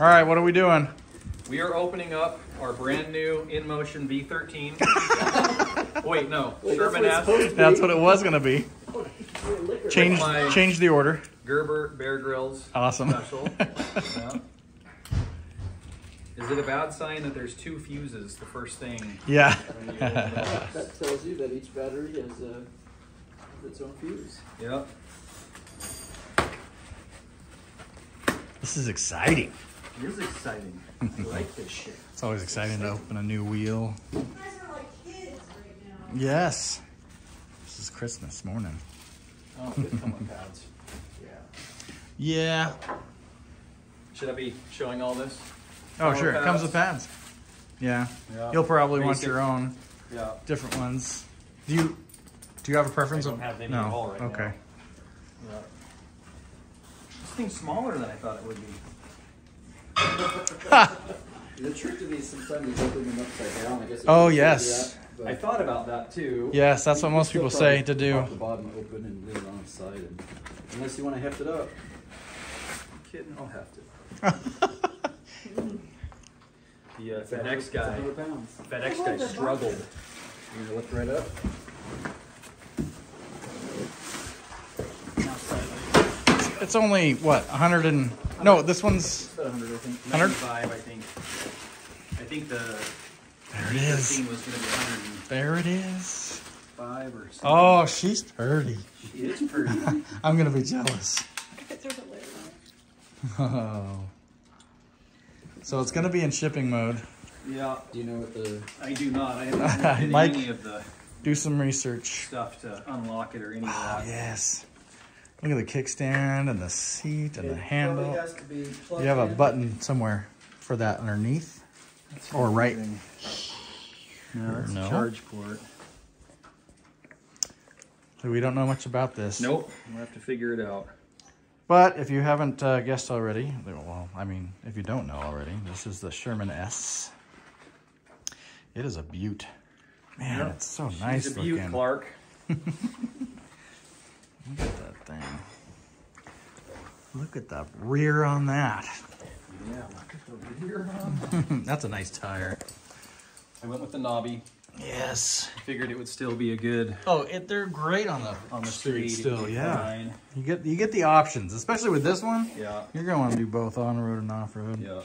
All right, what are we doing? We are opening up our brand new InMotion V13. Wait, no. Sherman S That's what it was gonna be. Change, change the order. Gerber Bear Grylls Awesome. special. Yeah. Is it a bad sign that there's two fuses the first thing Yeah. when you open the box? That tells you that each battery has uh, its own fuse. Yep. This is exciting. It is exciting. I like this shit. It's always exciting to open a new wheel. You guys are like kids right now. Yes. This is Christmas morning. Oh, good come with pads. Yeah. Yeah. Should I be showing all this? Oh, Power sure. It comes with pads. Yeah. Yeah. You'll probably want your own Yeah. different ones. Do you do you have a preference? I don't have any no. at all right okay. now. Yeah. This thing's smaller than I thought it would be. The trick to these sometimes is opening them upside down. I guess. Oh, yes. that, I thought about that too. Yes, that's what most people say to do. The bottom open and leave it on its side, and, unless you want to heft it up. I'm Kidding, I'll have to. The uh, FedEx hundred- it's a guy, hundred pounds. FedEx guy struggled. You're gonna lift right up. It's only what 100 and no. This one's About 100, I think. 100? 95, I think. I think the there. It is. was going to be 105 There it is. Five or something. Oh, she's pretty. She is pretty. I'm gonna be jealous. There's a lid Oh. So it's gonna be in shipping mode. yeah, Do you know what the? I do not. I haven't looked Mike- any of the Do some research. stuff to unlock it or any of Oh that. yes. Look at the kickstand and the seat and the handle. has to be You have a button somewhere for that underneath, or right. No, that's No. a charge port. So we don't know much about this. Nope. We'll have to figure it out. But if you haven't uh, guessed already, well, I mean, if you don't know already, this is the Sherman S. It is a beaut. Man, Yep. it's so nice She's a looking. Butte, Clark. Look at that thing. Look at the rear on that. Yeah, look at the rear on that. That's a nice tire. I went with the knobby. Yes. Figured it would still be a good Oh, it, they're great on the on the street street. still. Yeah. Fine. You get you get the options, especially with this one. Yeah. You're gonna want to do both on road and off road. Yeah.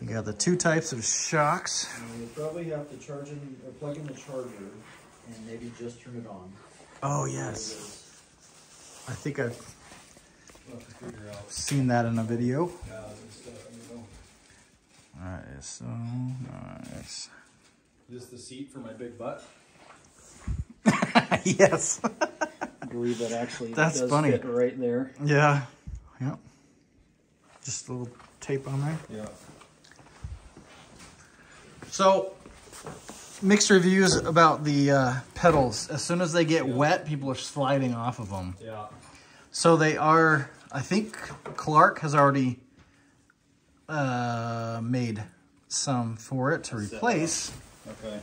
You got the two types of shocks. And You'll probably have to charge in or uh, plug in the charger and maybe just turn it on. Oh yes, I think I've We'll have to figure out. seen that in a video. paths and stuff, you know. That is so nice. Is this the seat for my big butt? yes. I believe that actually That's does funny. fit right there. yeah. Yep. Just a little tape on there. Yeah. So, mixed reviews about the uh, pedals. As soon as they get wet, people are sliding off of them. Yeah. So they are, I think Clark has already uh, made some for it to replace. Okay.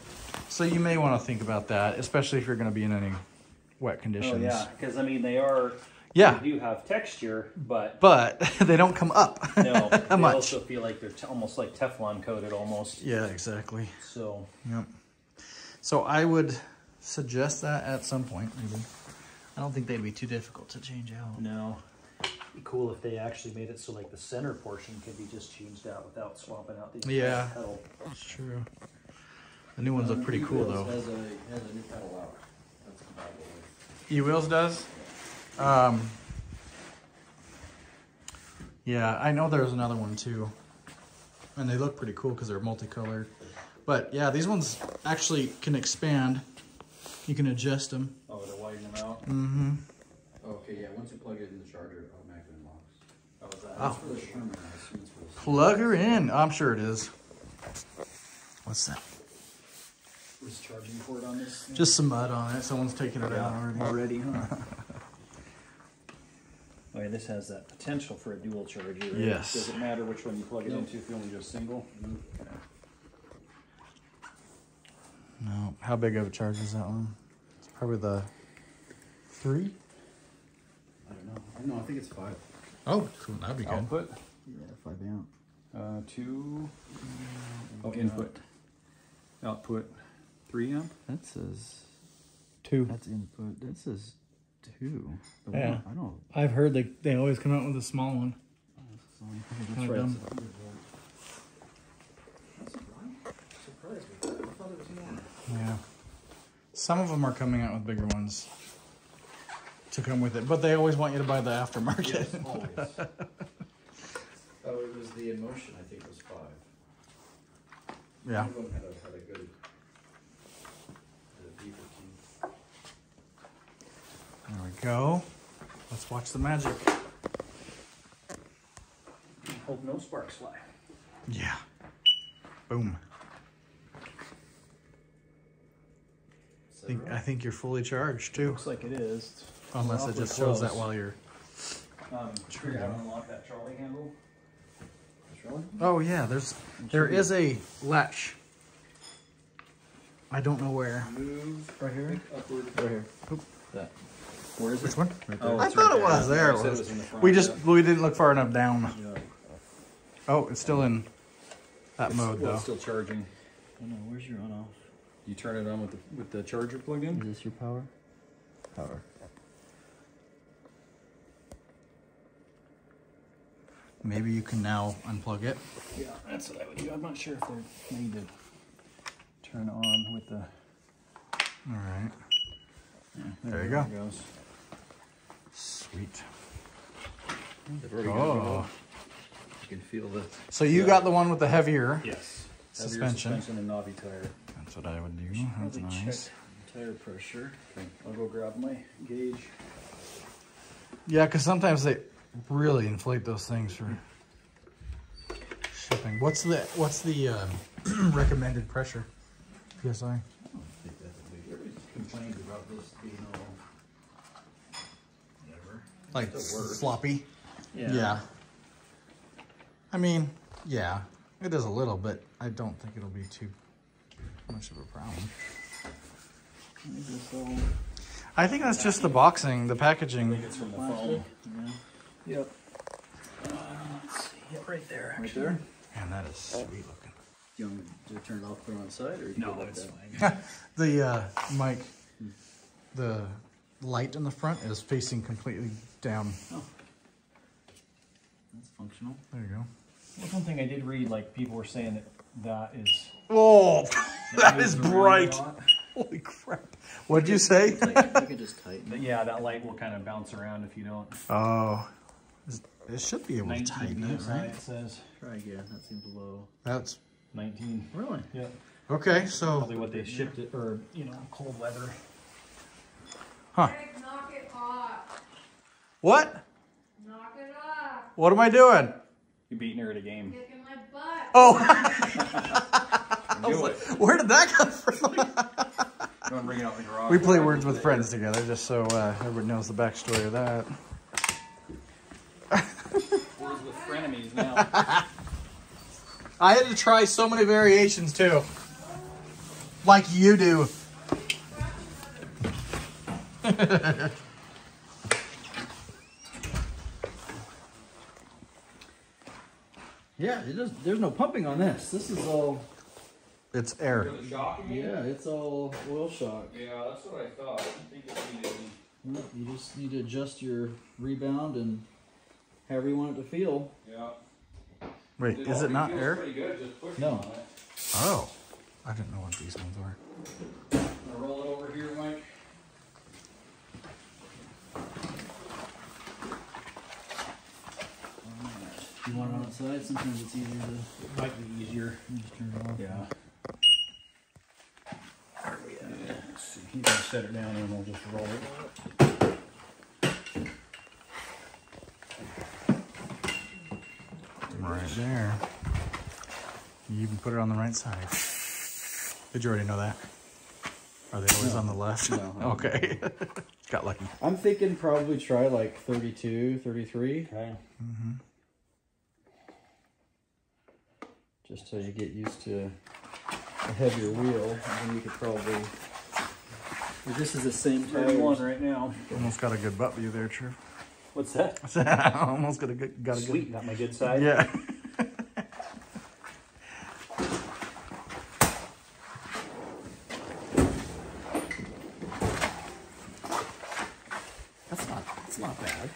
So you may want to think about that, especially if you're going to be in any wet conditions. Oh yeah, because I mean they are. Yeah. They do have texture, but But they don't come up no, they much. also feel like they're almost like Teflon coated almost. Yeah, exactly. So Yep. So I would suggest that at some point, maybe. I don't think they'd be too difficult to change out. no, be cool if they actually made it so like the center portion could be just changed out without swapping out the Yeah. pedal. That's true. The new ones look pretty cool though. Has a, has a new pedal out. That's compatible with. E-Wheels does? Um, yeah, I know there's another one too. And they look pretty cool because they're multicolored. But yeah, these ones actually can expand. You can adjust them. Oh, to widen them out. Mm-hmm. Okay, yeah, once you plug it in the charger, it automatically unlocks. How was that? Oh. It's for the Sherman, I assume it's for the. Plug her in. I'm sure it is. What's that? Was charging port on this? thing? Just some mud on it. Someone's taking it out already. already, huh? Oh yeah, this has that potential for a dual charger. Yes. Does it matter which one you plug it into if you only do a single? No. How big of a charge is that one? It's probably the three. I don't know. I I think it's five. Oh, cool, that'd be good. Output, Yeah, five amp. uh, two, oh, input. Output, three amp? That says, Two. that's input, that says two. The Yeah. one- I don't. I've heard they, they always come out with a small one. it's only- Kinda That's right. dumb. it's 100 volt. Surprised me. I thought it was more. Yeah. Some of them are coming out with bigger ones to come with it, but they always want you to buy the aftermarket. always. Oh, it was the InMotion, I think it was five. yeah. One of them had a, had a good. had a V15. There we go. Let's watch the magic. Hope no sparks fly. Yeah. Boom. Think, I think you're fully charged too. Looks like it is. Unless it just shows that while you're. Um, figure out how to unlock that trolley handle. Oh yeah, there's there is a latch. I don't know where. Move. Right here? Upward. Right here. Oop. That. Where is Which it? one? Right Oh, there. I thought right it was. there. There it said it was. was the We just yeah. we didn't look far enough down. Yeah. Oh, it's still in that mode Well, though. it's still charging. Oh no, where's your on off? You turn it on with the, with the charger plugged in? Is this your power? Power. Maybe you can now unplug it. Yeah, that's what I would do. I'm not sure if they need to turn on with the. All right. There you go. it goes. Sweet. They've already got Oh. You can feel the. So you got the one with the heavier Yes. suspension. Suspension and knobby tire. That's what I would do. That's nice. check Tire pressure. Okay, I'll go grab my gauge. Yeah, because sometimes they really inflate those things for shipping. What's the what's the uh, recommended pressure? PSI. I don't think that's a big. Everybody complains about this being all. Whatever. Like Still works. sloppy. Yeah. I mean, yeah, it is a little, but I don't think it'll be too much of a problem. Maybe it's all I think that's just the boxing, the I think packaging. it's from the foam. Yeah. Yep. Uh. Yeah, right there. Right Actually. there. Man, that is sweet looking. Do you want me to turn it off, put it on the side, or you No, go like it's that? fine. The uh, Mike, the light in the front is facing completely down. Oh. That's functional. There you go. Well, one thing I did read, like people were saying that that is. Oh, that moves is around a bright. Holy crap. What'd you say? Like, you can just tighten. But yeah, that light will kind of bounce around if you don't. Oh, it should be able to tighten it, PSI, right? It says Try again. That seems low. That's 19. Really? Yeah. okay. So, Probably what they shipped it, or you know, cold weather. huh? Greg, knock it off. What? Knock it off. What am I doing? You're beating her at a game. Kicking my butt. Oh, Do it. where did that come from? You want to bring it out the garage? We play Words with Friends together, just so uh, everybody knows the backstory of that. Words with frenemies now. I had to try so many variations too, like you do. Yeah, it. There's no pumping on this. This is all. It's air. For the shock again? Yeah, it's all oil shock. Yeah, that's what I thought. I think it needed any. You just need to adjust your rebound and however you want it to feel. Yeah. Wait, is it not air? Good, No. on it. Oh, I didn't know what these ones were. Gonna roll it over here, Mike. If you want it on its side, sometimes it's easier to It Might be easier. just turn it off. Yeah. Yeah, let's see. You can set it down and we'll just roll it. Right there. You even put it on the right side. Did you already know that? Are they always on the left? No. okay. Got lucky. I'm thinking probably try like 32, 33, Okay. Mm-hmm. just so you get used to a heavier wheel. And then you could probably. This is the same tire. 31 right now. Almost got a good butt view there, True. What's that? I almost got a good, got a Sweet, got my good side. Yeah. that's not. That's not bad.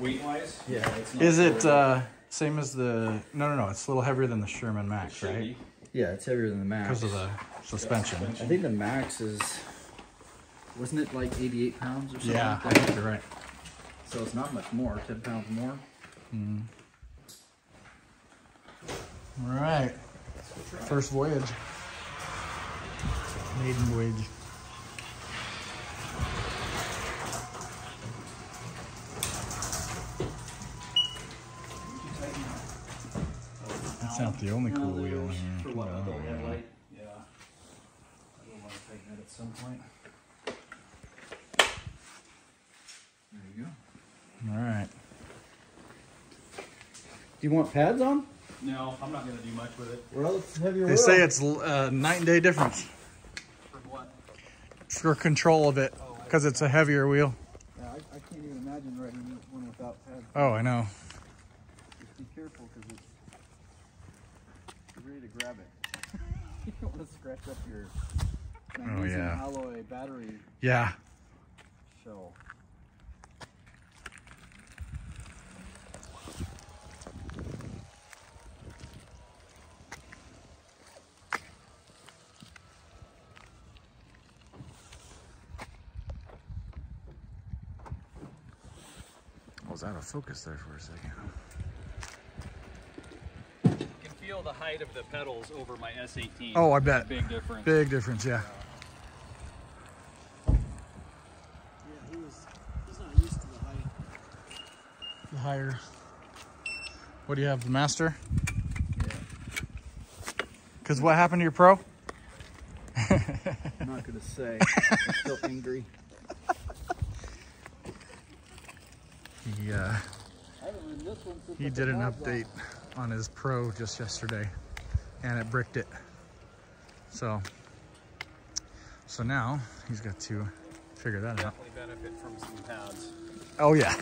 Weight wise? Yeah, it's not. Is it uh, same as the? No, no, no. It's a little heavier than the Sherman Max, right? Yeah, it's heavier than the Max. Because of the suspension. I think the Max is. Wasn't it like 88 pounds or something? Yeah, I Like that? think you're right. So it's not much more. 10 pounds more. Hmm. All right. First voyage. Maiden voyage. That's not the only cool No, wheel in here. For what, Come adult on. headlight? Yeah. I will want to tighten that at some point. There you go. All right. Do you want pads on? No, I'm not gonna do much with it. Well, it's heavier. They say it's uh, night and day difference For what? for control of it because it's a heavier wheel. Yeah, I, I can't even imagine riding one without pads. Oh, I know. Just be careful because it's ready to grab it. you don't want to scratch up your magnesium yeah. alloy battery Yeah. shell. I was out of focus there for a second. You can feel the height of the pedals over my S18. Oh, I bet. Big difference. Big difference, yeah. Yeah, he was. He's not used to the height. The higher. What do you have, the master? Yeah. Because what happened to your pro? I'm not gonna say. I'm still angry. He uh, I haven't ridden this one since he did an put pads on. update on his pro just yesterday, and it bricked it. So, so now he's got to figure that out. Definitely benefit from some pads. Oh yeah,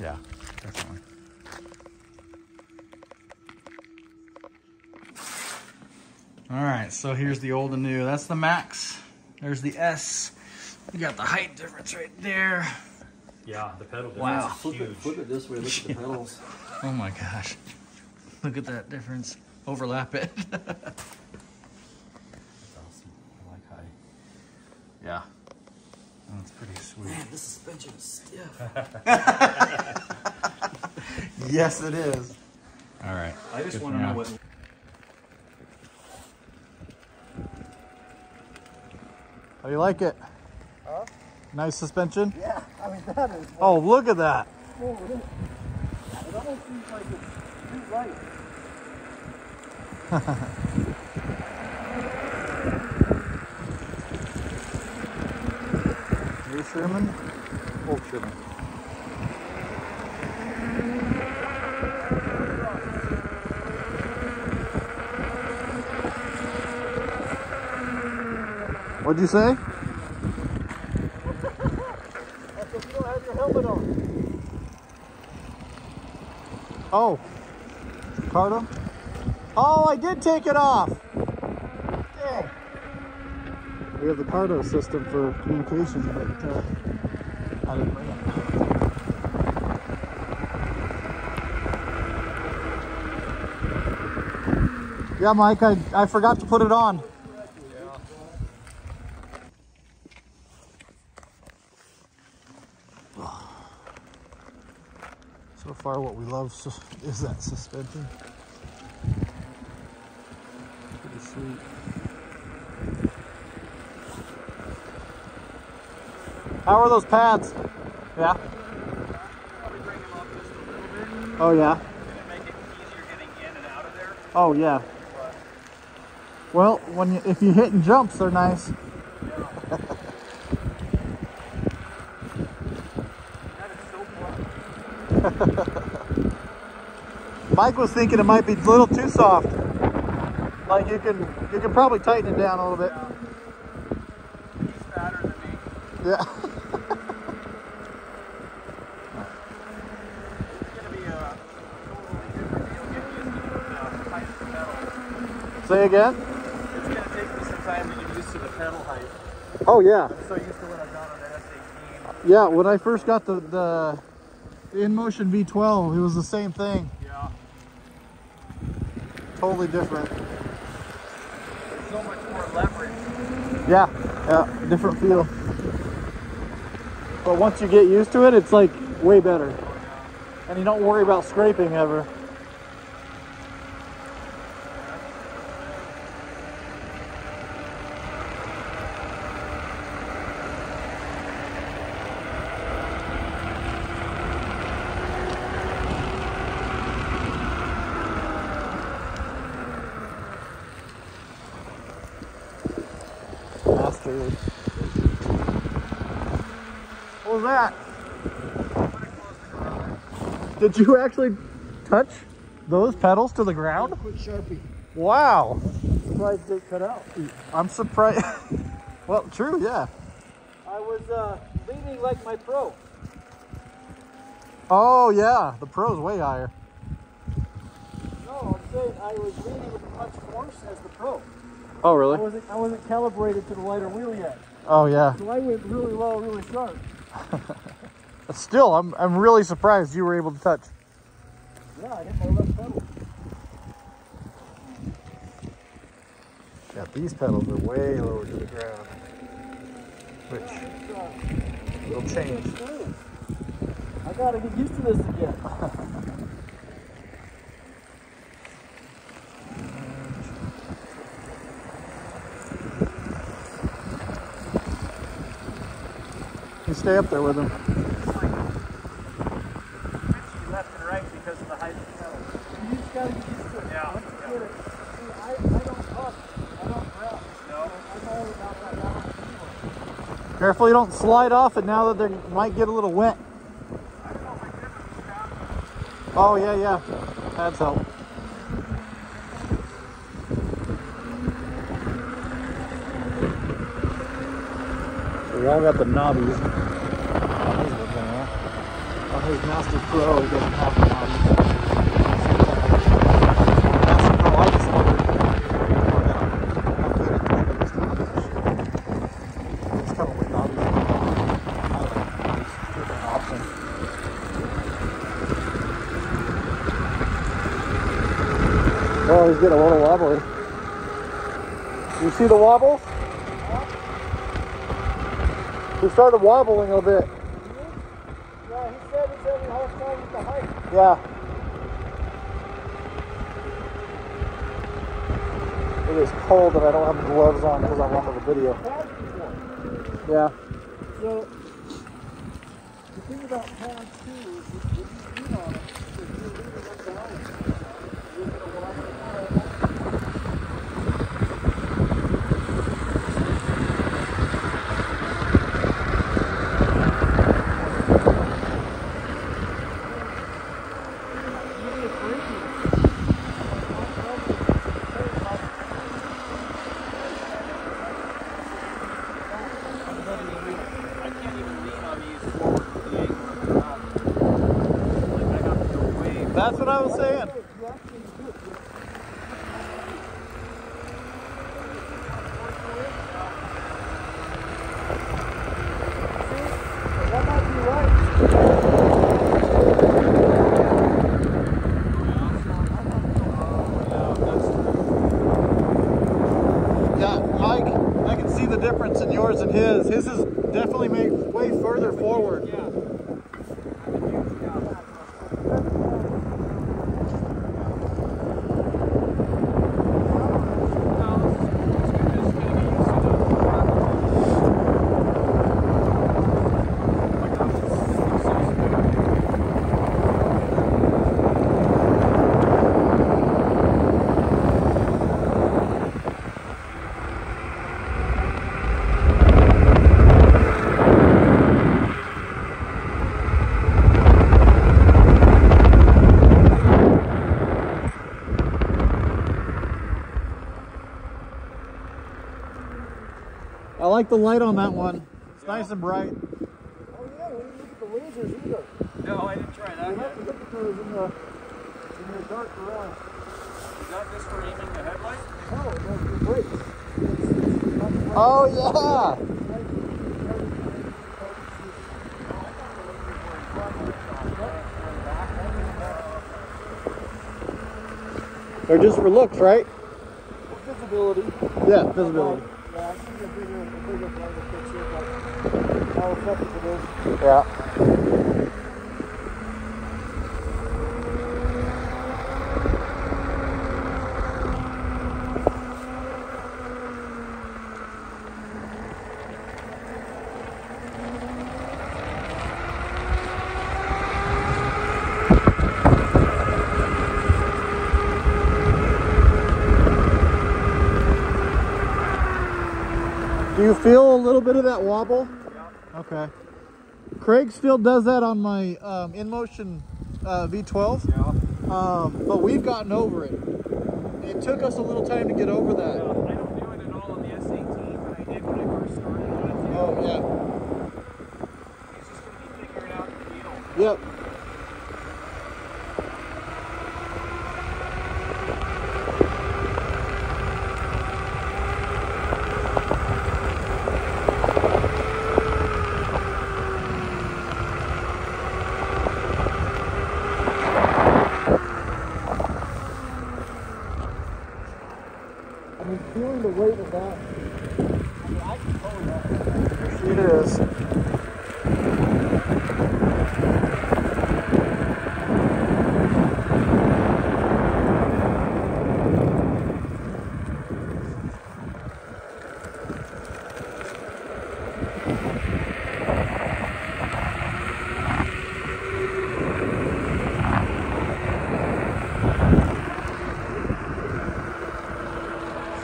yeah, definitely. All right, so here's the old and new. That's the Max. There's the S. You got the height difference right there. Yeah, the pedal difference Wow. is Flip huge. it, flip it this way. Look at the pedals. Oh my gosh. Look at that difference. Overlap it. That's awesome. I like high. yeah. Oh, that's pretty sweet. Man, this suspension is stiff. Yes, it is. All right. I just Good want to know what. How do you like it? Nice suspension? Yeah, I mean that is. Oh, look at that. Oh, it is. It almost seems like it's too light. New Sherman? Old Sherman. What'd you say? That's if you don't have your helmet on. Oh. Cardo? Oh, I did take it off. Dang. We have the Cardo system for communication, but uh, I didn't bring it. Yeah, Mike, I, I forgot to put it on. So far, what we love is that suspension. Pretty sweet. How are those pads? Yeah. Oh yeah. Oh yeah. Well, when you, if you hit and jumps, they're nice. Mike was thinking it might be a little too soft. Like you can, you can probably tighten it down a little bit. Yeah. Say again? It's going to take me some time to get used to the pedal height. Oh, yeah. I'm so used to what I've done on S18. Yeah, when I first got the, the InMotion V12, it was the same thing. Totally different. So much more leverage. Yeah, yeah, different feel. But once you get used to it, it's like way better. And you don't worry about scraping ever. Master. What was that? Did you actually touch those pedals to the ground? Quick Sharpie. Wow. Surprised they cut out. I'm surprised. well, true, yeah. I was uh, leaning like my pro. Oh, yeah. The pro's way higher. No, I'm saying I was leaning with much force as the pro. Oh, I really? wasn't I wasn't calibrated to the lighter wheel yet. Oh, yeah. So I went really low, really sharp. Still, I'm, I'm really surprised you were able to touch. Yeah, I hit my left pedal. Yeah, these pedals are way lower to the ground. Which will change. I gotta get used to this again. stay up there with them. Left and right because of the height of the pedal. You just gotta get used to it. Yeah. Once you get it. See, I, I don't talk. I don't grab. No. I'm all about that balance. Careful you don't slide off it now that they might get a little wet. Oh, yeah, yeah. That's help. We all got the knobbies. On his one there. On his Master Pro, doesn't have. Oh, he's getting a little wobbly. You see the wobbles? He started wobbling a bit. Yeah, he said it's every horsepower with the height. Yeah. It is cold and I don't have gloves on because I'm on the video. Yeah. So, the thing about pads too is if, you on it, if you're leaning unbalanced, you're going to wobble the car. Even if braking, I can't even lean on these forward with the angle of the top. Like I have to go way That's I was saying. you actually do it. That might be right. Yeah, Mike, I can see the difference in yours and his. His is definitely made way further forward. I like the light on that one. It's nice and bright. Oh yeah, we didn't look at the lasers either. No, I didn't try that We have to look at those in the in the dark garage. Is that just for aiming the headlight? No, Oh yeah. They're just for looks, right? Visibility. Yeah, visibility. I think a bigger, a bigger flight picture, but how effective it is. Yeah. Do you feel a little bit of that wobble? Okay. Craig still does that on my um, InMotion uh, V12, Yeah. um, but we've gotten over it. It took us a little time to get over I that. don't do it at all on the S18, but I did when I first started on it. Oh yeah. It's just going to be figuring out the feel. Yep. I mean, feeling the weight of that. I mean, I can totally that. It is.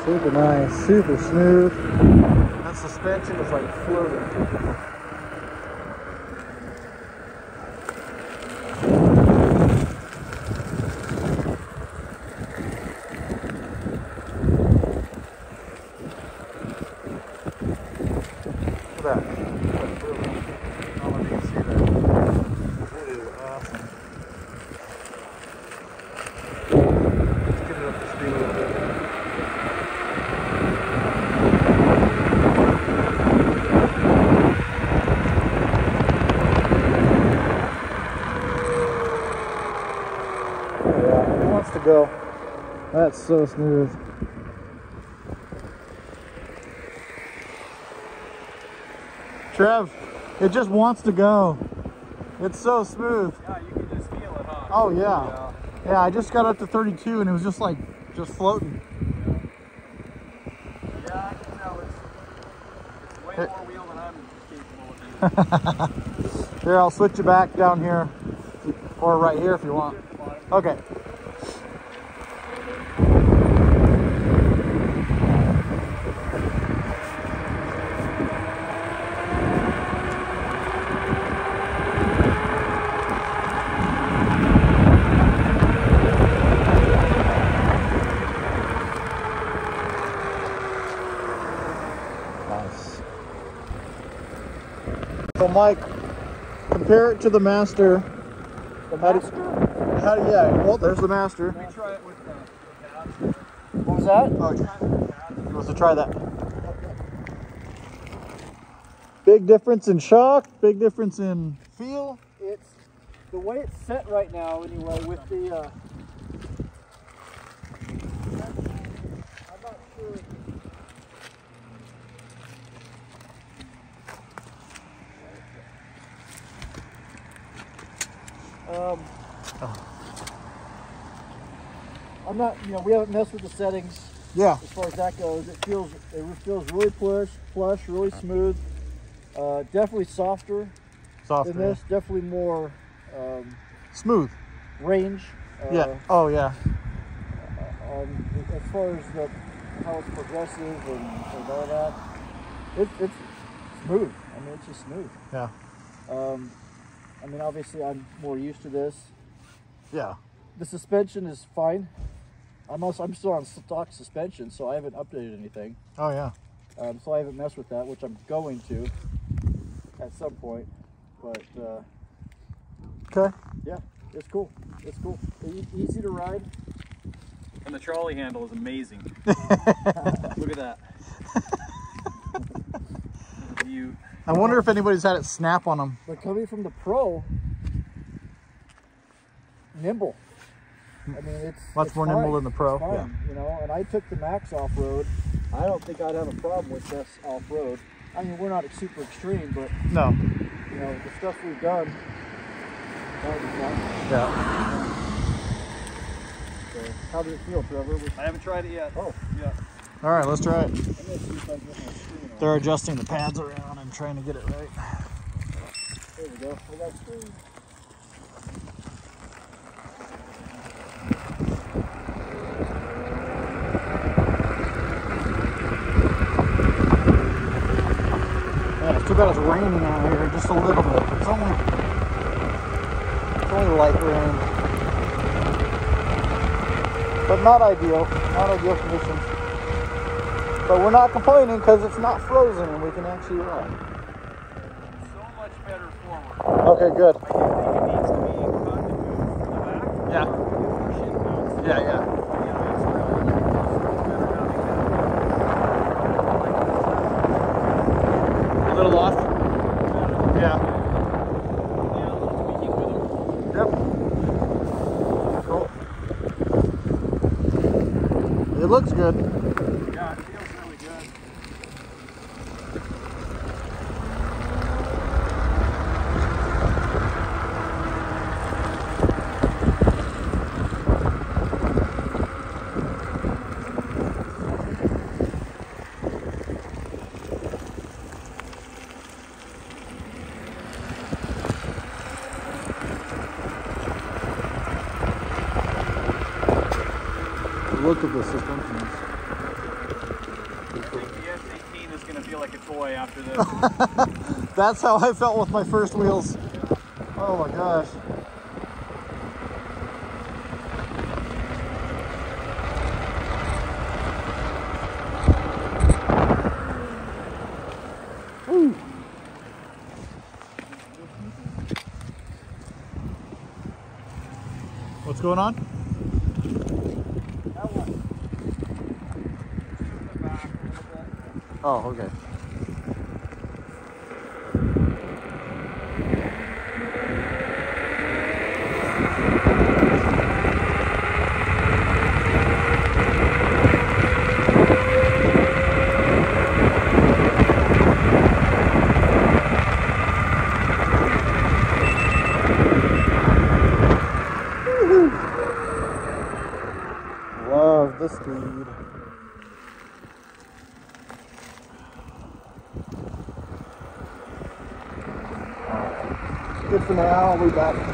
Super nice, super smooth. That suspension is like floating. Look at that. That's really- I don't know if you can see that. It is awesome. Let's get it up to speed a little bit. Yeah, it wants to go. That's so smooth. Trev, it just wants to go. It's so smooth. Yeah, you can just feel it, huh? Oh yeah. Yeah, I just got up to 32 and it was just like, just floating. Yeah, I can tell. It's, it's way Hey. more wheel than I'm capable of using. Here, I'll switch you back down here. Or right here if you want. Okay. Mike, compare it to the Master. The How do- master? How do yeah? Well, there's the Master. We try it with the, the. What was that? Oh, Try it with the pads. he wants to try that. Big difference in shock. Big difference in feel. It's the way it's set right now, anyway, with the. Uh, Um, I'm not, you know, we haven't messed with the settings Yeah. as far as that goes. It feels, it feels really plush, plush, really smooth. Uh, definitely softer Softer. than this. Definitely more um, Smooth. range. Uh, yeah. Oh yeah. Um, as far as the how it's progressive and, and all that, it, it's smooth. I mean, it's just smooth. Yeah. Um, I mean, obviously, I'm more used to this. Yeah. The suspension is fine. I'm also I'm still on stock suspension, so I haven't updated anything. Oh yeah. Um, so I haven't messed with that, which I'm going to at some point. But uh, Okay. yeah, it's cool. It's cool. E- easy to ride. And the trolley handle is amazing. Look at that. I wonder if anybody's had it snap on them. But coming from the pro, nimble. I mean, it's Much it's more fine. nimble than the pro, It's fine, You know, and I took the Max off road. I don't think I'd have a problem with this off road. I mean, we're not super extreme, but No. you know, the stuff we've done. That would be fun. Yeah. So, how does it feel, Trevor? I haven't tried it yet. Oh, Yeah. All right, let's try it. I'm gonna see if I can get my screen on. They're adjusting the pads around and trying to get it right. There we go. I got. Yeah, it's too bad it's raining out here just a little bit. It's only it's only light rain. But not ideal. Not ideal conditions. But we're not complaining because it's not frozen and we can actually run. So much better forward. Okay, good. I think it needs to be continuous for the back. Yeah. Before shit mounts. Yeah, yeah. Yeah, it's really better having A little off. Yeah. Yeah, a little tweaking with them. Yep. Cool. It looks good. Yeah, it feels really good. The look of the suspension is I think the S18 is going to feel like a toy after this. That's how I felt with my first wheels. Oh my gosh. Woo. What's going on? that one. To the back a little bit. Oh, okay. Love the speed. Good for now. I'll be back